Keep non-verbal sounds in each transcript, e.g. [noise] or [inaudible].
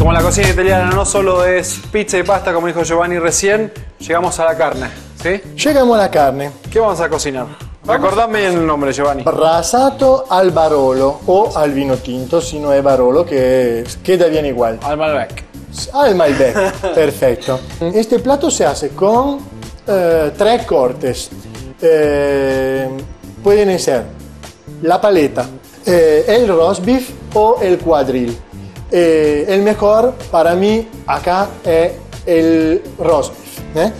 como la cocina italiana no solo es pizza y pasta, como dijo Giovanni recién, llegamos a la carne. ¿Sí? Llegamos a la carne. ¿Qué vamos a cocinar? Recordame el nombre, Giovanni. Rasato al barolo o al vino tinto, si no es barolo, que queda bien igual. Al Malbec. Al Malbec, [laughs] perfecto. Este plato se hace con eh, tres cortes. Eh, pueden ser la paleta, eh, el roast beef o el cuadril. Eh, el mejor para mí acá es el roast beef. ¿eh?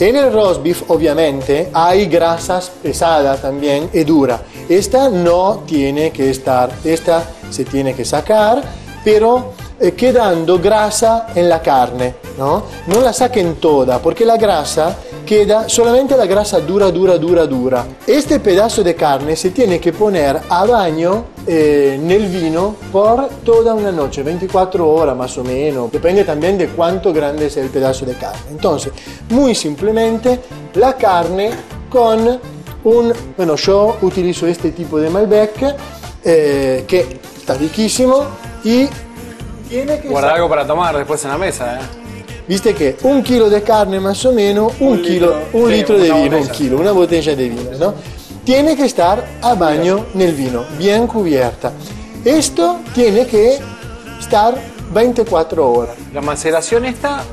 En el roast beef obviamente hay grasas pesadas también y dura. Esta no tiene que estar, esta se tiene que sacar, pero eh, quedando grasa en la carne, ¿no? No la saquen toda, porque la grasa queda solamente la grasa dura, dura, dura, dura. Este pedazo de carne se tiene que poner a baño eh, nel vino por toda una noche, 24 horas más o menos, depende también de cuánto grande es el pedazo de carne. Entonces, muy simplemente, la carne con un, bueno, yo utilizo este tipo de Malbec eh, que está riquísimo y tiene que Guarda estar- algo para tomar después en la mesa, ¿eh? Viste che un chilo di carne más o menos, un, Un chilo, litro, un litro de vino, un chilo, una botella de vino, ¿no? Tiene que estar a baño nel vino, bien cubierta. Esto tiene que estar 24 horas. ¿La maceración esta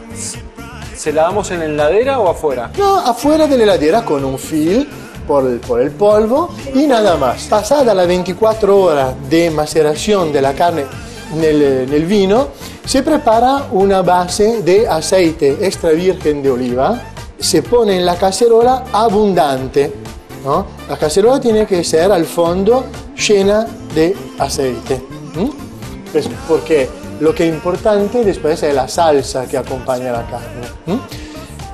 se la damos en la heladera o afuera? No, afuera de la heladera con un fil por el, por el polvo y nada más. Pasada las 24 horas de maceración de la carne nel, nel vino, se prepara una base de aceite extra virgen de oliva, se pone en la cacerola abundante. ¿no? La cacerola tiene que ser al fondo llena de aceite. ¿m? Pues porque lo que es importante después es la salsa que acompaña la carne. ¿m?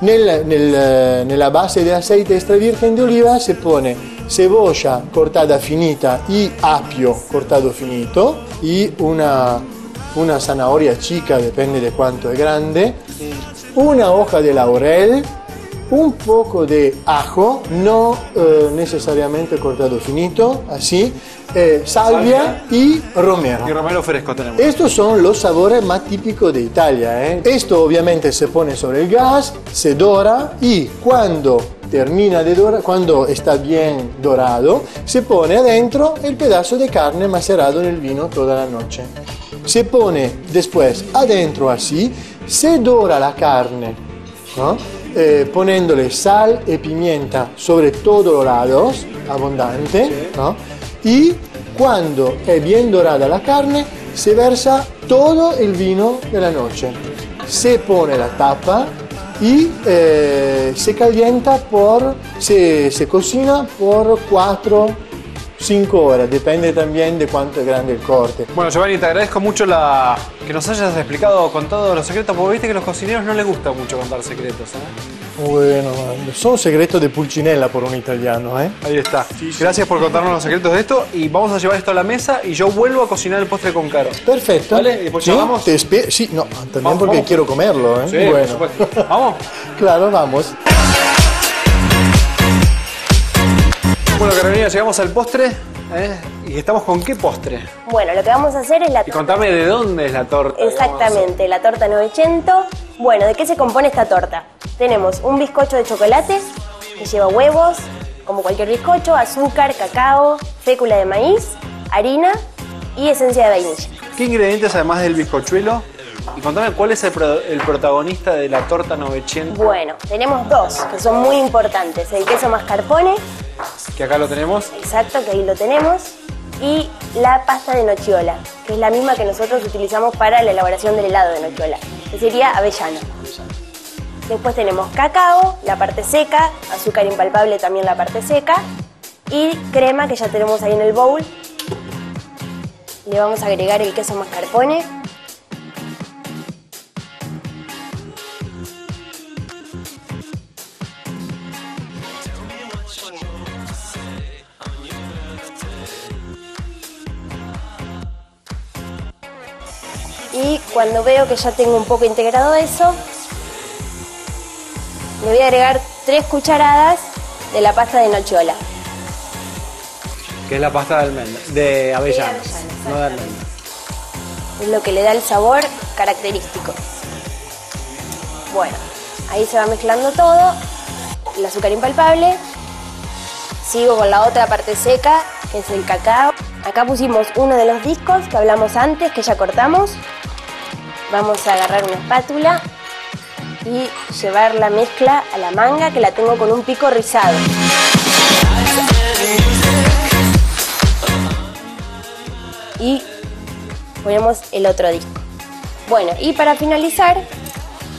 Nel- nel, nella base di aceite extravirgen di oliva si pone cebolla cortada finita y apio cortado finito y una, una zanahoria chica, depende de cuánto es grande, una hoja de laurel, un poco de ajo, no eh, necesariamente cortado finito, así, eh, salvia y romero. Y romero fresco tenemos. Estos son los sabores más típicos de Italia. ¿eh? Esto obviamente se pone sobre el gas, se dora y cuando termina de dorar, cuando está bien dorado, se pone adentro el pedazo de carne macerado en el vino toda la noche. Se pone después adentro así, se dora la carne, ¿no? Eh, poniéndole sal y pimienta sobre todos los lados, abundante, ¿no? y cuando es bien dorada la carne, se versa todo el vino de la noche. Se pone la tapa y eh, se calienta por, se, se cocina por 4 5 horas, depende también de cuánto es grande el corte. Bueno, Giovanni, te agradezco mucho la... que nos hayas explicado con todos los secretos, porque viste que a los cocineros no les gusta mucho contar secretos. ¿eh? Bueno, son secretos de Pulcinella por un italiano, ¿eh? Ahí está. Gracias por contarnos los secretos de esto y vamos a llevar esto a la mesa y yo vuelvo a cocinar el postre con Caro. Perfecto. Vale, ¿y después ¿Sí? Te sí, no, también Vamos, porque vamos. quiero comerlo, ¿eh? Bueno. Vamos. [laughs] claro, vamos. Bueno, Carolina, llegamos al postre. ¿eh? ¿Y estamos con qué postre? Bueno, lo que vamos a hacer es la Y contame de dónde es la torta. Exactamente, la torta 900. Bueno, ¿de qué se compone esta torta? Tenemos un bizcocho de chocolate que lleva huevos, como cualquier bizcocho, azúcar, cacao, fécula de maíz, harina y esencia de vainilla. ¿Qué ingredientes además del bizcochuelo? Y contame cuál es el, pro- el protagonista de la torta 900, Bueno, tenemos dos que son muy importantes. El queso mascarpone, que acá lo tenemos. exacto, que ahí lo tenemos, y la pasta de nochiola, que es la misma que nosotros utilizamos para la elaboración del helado de nochiola, que sería avellano. Después tenemos cacao, la parte seca, azúcar impalpable también la parte seca, y crema que ya tenemos ahí en el bowl. Le vamos a agregar el queso mascarpone. Y cuando veo que ya tengo un poco integrado eso, le voy a agregar tres cucharadas de la pasta de nochiola. Que es la pasta de almendra, de avellana, avellana, no de almendra. Es lo que le da el sabor característico. Bueno, ahí se va mezclando todo. El azúcar impalpable. Sigo con la otra parte seca, que es el cacao. Acá pusimos uno de los discos que hablamos antes, que ya cortamos. Vamos a agarrar una espátula y llevar la mezcla a la manga, que la tengo con un pico rizado. Y ponemos el otro disco. Bueno, y para finalizar,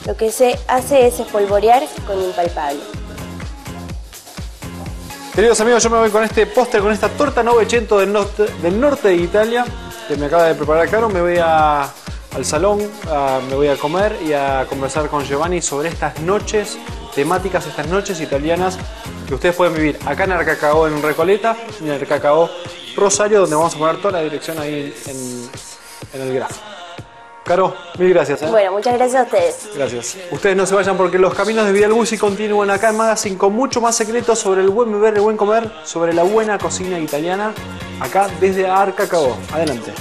lo que se hace es espolvorear con impalpable. Queridos amigos, yo me voy con este póster, con esta torta Novecento del norte, del norte de Italia que me acaba de preparar Caro. Me voy a- al salón, a- me voy a comer y a conversar con Giovanni sobre estas noches temáticas, estas noches italianas que ustedes pueden vivir acá en Arcacao en Recoleta y en Arcacao Rosario, donde vamos a poner toda la dirección ahí en, en el gráfico. Caro, mil gracias. ¿eh? Bueno, muchas gracias a ustedes. Gracias. Ustedes no se vayan porque los caminos de Vidal Busi continúan acá en Magazine con mucho más secretos sobre el buen beber, el buen comer, sobre la buena cocina italiana, acá desde Arcacao. Adelante.